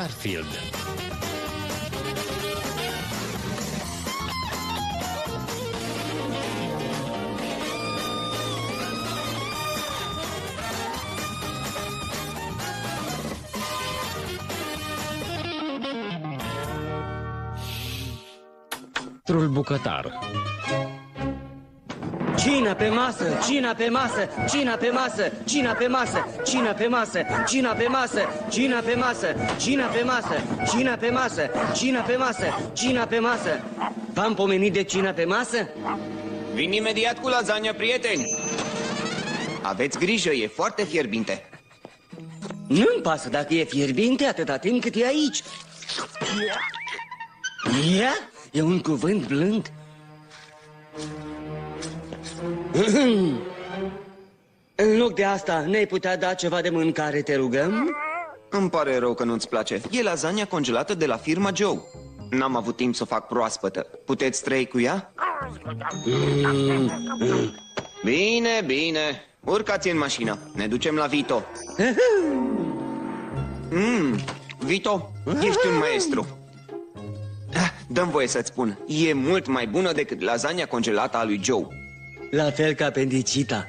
Garfield. Trul bucătar Cina pe masă, cina pe masă, cina pe masă, cina pe masă, cina pe masă, cina pe masă, cina pe masă, cina pe masă, cina pe masă, cina pe masă, cina pe masă. V-am pomenit de cina pe masă? Vin imediat cu lasagna, prieteni! Aveți grijă, e foarte fierbinte. Nu-mi pasă dacă e fierbinte atâta timp cât e aici. Ia? E un cuvânt blând? În loc de asta, ne-ai putea da ceva de mâncare, te rugăm? Îmi pare rău că nu-ți place. E lasagna congelată de la firma Joe. N-am avut timp să o fac proaspătă. Puteți trăi cu ea? Bine, bine. Urcați în mașină. Ne ducem la Vito. Mm, Vito, ești un maestru. Ah, Dăm voie să-ți spun, e mult mai bună decât lasagna congelată a lui Joe. La fel ca apendicita.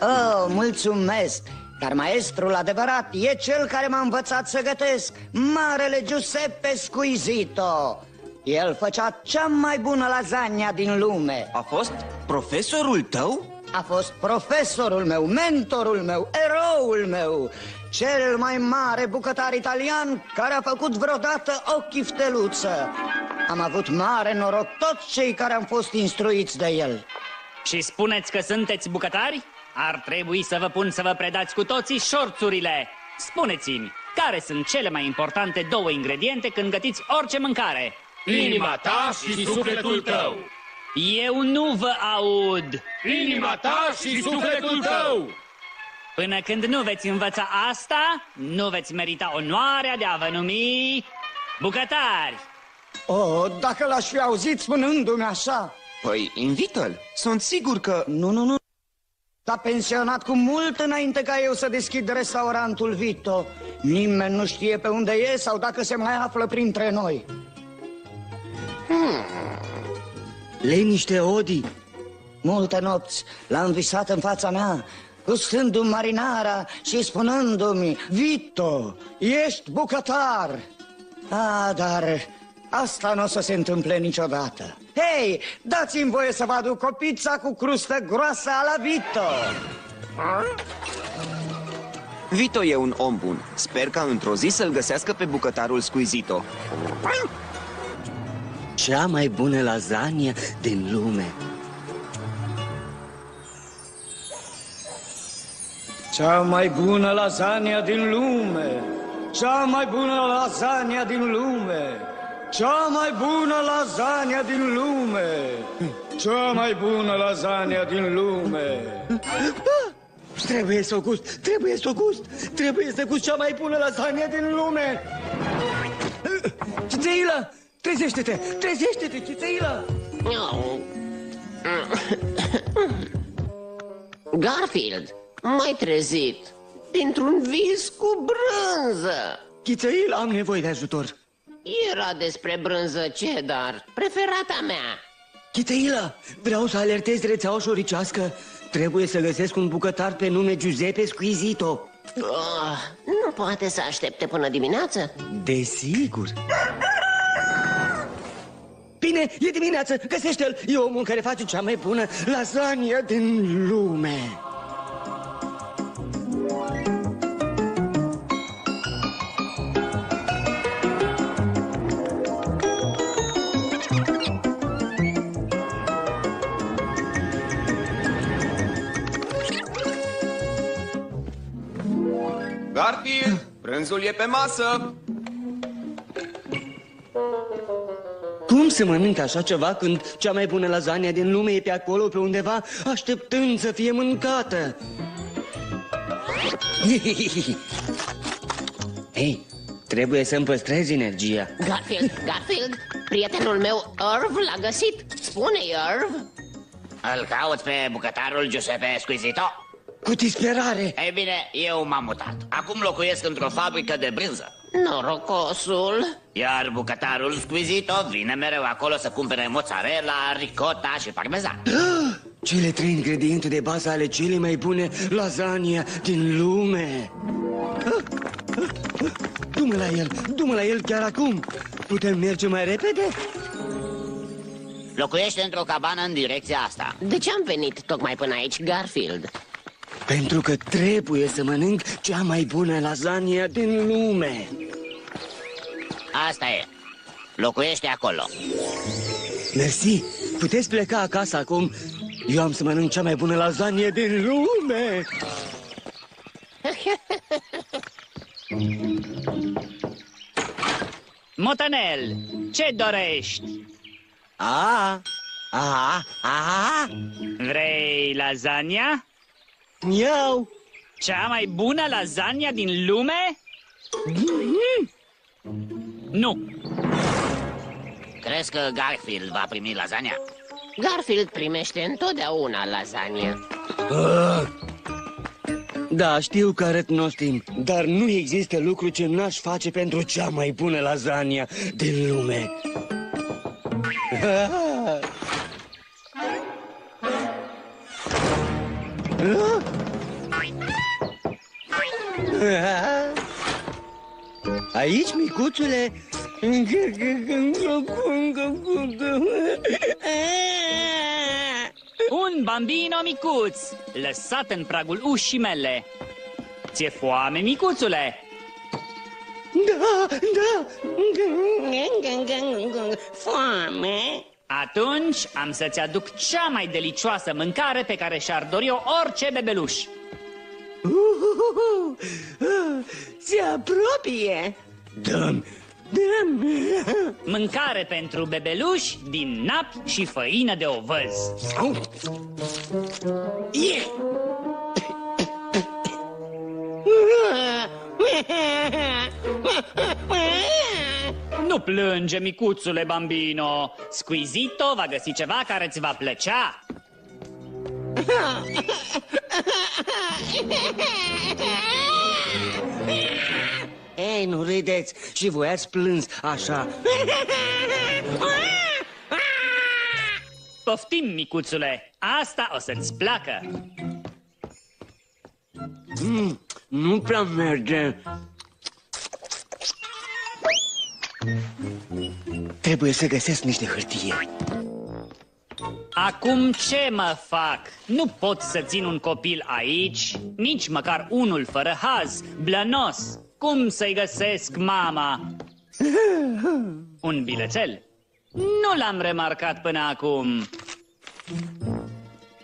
Oh, mulțumesc! Dar maestrul adevărat e cel care m-a învățat să gătesc Marele Giuseppe Squisito El făcea cea mai bună lasagna din lume A fost profesorul tău? A fost profesorul meu, mentorul meu, eroul meu Cel mai mare bucătar italian care a făcut vreodată o chifteluță Am avut mare noroc toți cei care am fost instruiți de el Și spuneți că sunteți bucătari? Ar trebui să vă pun să vă predați cu toții șorțurile. Spuneți-mi, care sunt cele mai importante două ingrediente când gătiți orice mâncare? Inima ta și sufletul tău Eu nu vă aud! Inima ta și sufletul tău Până când nu veți învăța asta, nu veți merita onoarea de a vă numi bucătari. Oh, dacă l-aș fi auzit spunându-mi așa Păi, invită-l. Sunt sigur că... Nu, nu, nu. S-a pensionat cu mult înainte ca eu să deschid restaurantul Vito. Nimeni nu știe pe unde e sau dacă se mai află printre noi. Liniște, Odi. Multe nopți l-am visat în fața mea Gustându-mi marinara și spunându-mi Vito, ești bucătar. Ah, dar asta nu o să se întâmple niciodată Hei, dați-mi voie să vă aduc o pizza cu crustă groasă la Vito Vito e un om bun. Sper ca într-o zi să-l găsească pe bucătarul Squisito. Cea mai bună lasagna din lume. Cea mai bună lasagna din lume Cea mai bună lasagna din lume Cea mai bună lasagna din lume Cea mai bună lasagna din lume Trebuie să o gust, trebuie să o gust, trebuie să gust cea mai bună lasagna din lume. Chițeila, trezește-te, trezește-te, Chițeila. Garfield, mai trezit dintr-un vis cu brânză. Chițeila, am nevoie de ajutor. Era despre brânză cheddar, preferata mea. Chițeila, vreau să alertez rețeaua șoricească. Trebuie să găsesc un bucătar pe nume Giuseppe Squisito. Oh, nu poate să aștepte până dimineață? Desigur. Bine, e dimineață, găsește-l! E omul care face cea mai bună lasagna din lume. Prânzul e pe masă. Cum se mănâncă așa ceva când cea mai bună lasagna din lume e pe acolo, pe undeva, așteptând să fie mâncată? Ei, trebuie să-mi păstrez energia. Garfield, Garfield, prietenul meu Irv l-a găsit. Spune, Irv. Îl caut pe bucătarul Giuseppe Squisito? Cu disperare! Ei bine, eu m-am mutat. Acum locuiesc într-o fabrică de brânză. Norocosul. Iar bucătarul Squizito vine mereu acolo să cumpere mozzarella, ricotta și parmezan. Cele trei ingrediente de bază ale cele mai bune lasagne din lume. Du-mă la el, du-mă la el chiar acum. Putem merge mai repede? Locuiește într-o cabană în direcția asta. De ce am venit tocmai până aici, Garfield? Pentru că trebuie să mănânc cea mai bună lasagne din lume. Asta e. Locuiește acolo. Mersi, puteți pleca acasă acum. Eu am să mănânc cea mai bună lasagne din lume. Motanel, ce dorești? A, a, a, Vrei lasagna? Iau. Cea mai bună lasagna din lume? Nu, Crezi că Garfield va primi lasagna? Garfield primește întotdeauna lasagna. Da, știu că arăt nostim, dar nu există lucru ce n-aș face pentru cea mai bună lasagna din lume. Aici, micuțule? un bambino micuț, lăsat în pragul ușii mele. Ți-e foame, micuțule? Da, da. Foame. Atunci am să-ți aduc cea mai delicioasă mâncare pe care și-ar dori-o orice bebeluș. Uhuhu. Se apropie. Dăm, Dăm. Mâncare pentru bebeluși din napi și făină de ovăz. Nu plânge, micuțule bambino. Squizito va găsi ceva care ți va plăcea. Ei, nu râdeți și voi ați plâns așa. Poftim, micuțule, asta o să-ți placă. Mm, nu prea merge. Trebuie să găsesc niște hârtie. Acum ce mă fac? Nu pot să țin un copil aici, nici măcar unul fără haz, blănos. Cum să-i găsesc mama? Un bilețel? Nu l-am remarcat până acum.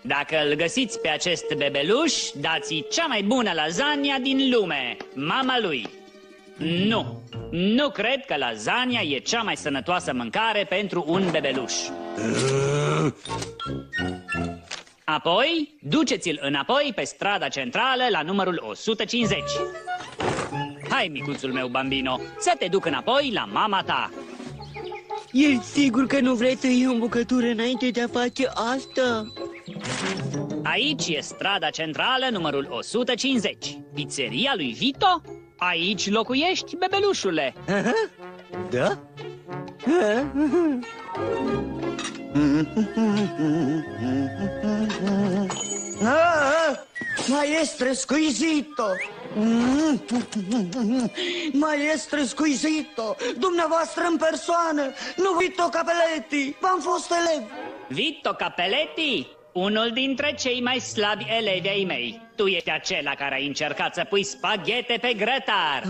Dacă îl găsiți pe acest bebeluș, dați-i cea mai bună lasagna din lume, mama lui. Nu, nu cred că lasagna e cea mai sănătoasă mâncare pentru un bebeluș. Apoi, duceți-l înapoi pe strada centrală la numărul 150. Hai, micuțul meu bambino, să te duc înapoi la mama ta. E sigur că nu vrei să iei o bucătură înainte de a face asta? Aici e strada centrală numărul 150. Pizzeria lui Vito? Aici locuiești, bebelușule. Aha. Da? Ah, maestre squisito! Maestre squisito! Dumneavoastră în persoană, nu Vito Capelletti, v-am fost elev. Vito Capelletti, unul dintre cei mai slabi elevi ai mei. Tu ești acela care ai încercat să pui spaghete pe grătar.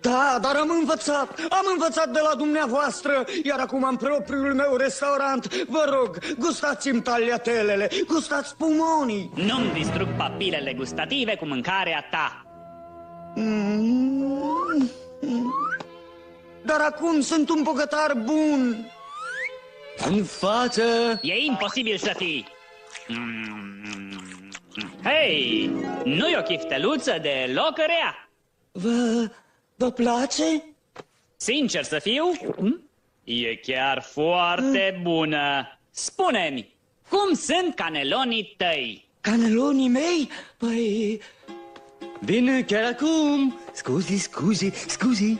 Da, dar am învățat, am învățat de la dumneavoastră, iar acum am propriul meu restaurant. Vă rog, gustați-mi tagliatelele, gustați pumonii. Nu-mi distrug papilele gustative cu mâncarea ta. Mm. Dar acum sunt un bogătar bun. În față! E imposibil să fii. Hei, nu e o chifteluță deloc rea. Vă, vă place? Sincer să fiu, e chiar foarte bună. Spune-mi, cum sunt canelonii tăi? Canelonii mei? Păi, Vin chiar acum. Scuzi, scuzi, scuzi.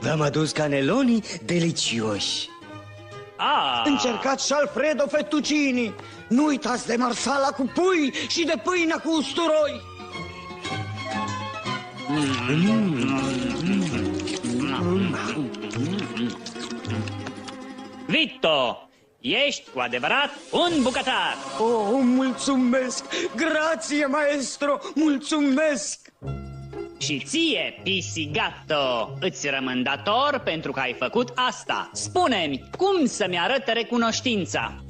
V-am adus caneloni delicioși. Ah, Încercați și Alfredo Fettuccini. Nu uitați de marsala cu pui și de pâinea cu usturoi. Vito, ești cu adevărat un bucătar. Oh, mulțumesc! Grație, maestro! Mulțumesc! Și ție, pisigato, îți rămân dator pentru că ai făcut asta. Spune-mi, cum să-mi arăt recunoștința?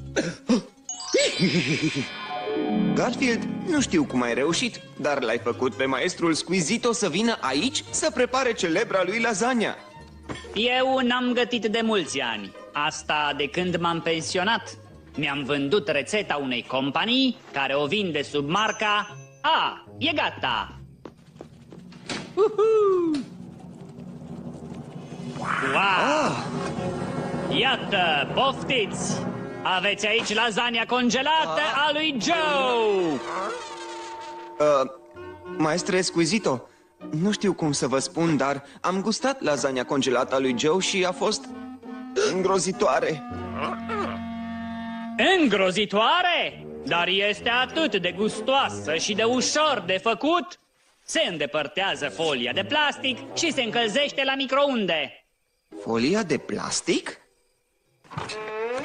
Garfield, nu știu cum ai reușit, dar l-ai făcut pe maestrul Squizito să vină aici să prepare celebra lui lasagna. Eu n-am gătit de mulți ani. Asta de când m-am pensionat. Mi-am vândut rețeta unei companii care o vinde sub marca A, e gata! Uhu! Wow! Iată, poftiți! Aveți aici lasagna congelată a lui Joe! Uh, maestre Squizito, nu știu cum să vă spun, dar am gustat lasagna congelată a lui Joe și a fost îngrozitoare. Îngrozitoare, dar este atât de gustoasă și de ușor de făcut. Se îndepărtează folia de plastic și se încălzește la microunde. Folia de plastic?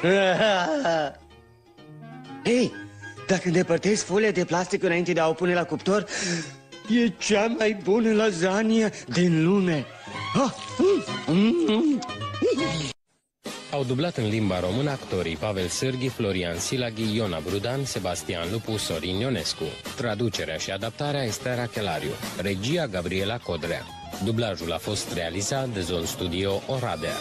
Hei, dacă îndepărtezi folia de plastic înainte de a o pune la cuptor, e cea mai bună lasagna din lume. Ah, mm, mm. Au dublat în limba română actorii Pavel Sârghi, Florian Silaghi, Iona Brudan, Sebastian Lupu, Sorin Ionescu. Traducerea și adaptarea este Rachelariu. Regia Gabriela Codrea. Dublajul a fost realizat de Zon Studio Oradea.